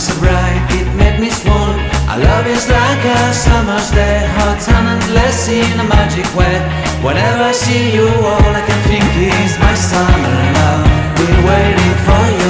Smile so bright, it made me swoon. Our love is like a summer's day, hot and endless in a magic way. Whenever I see you, all I can think is my summer love. Been waiting for you,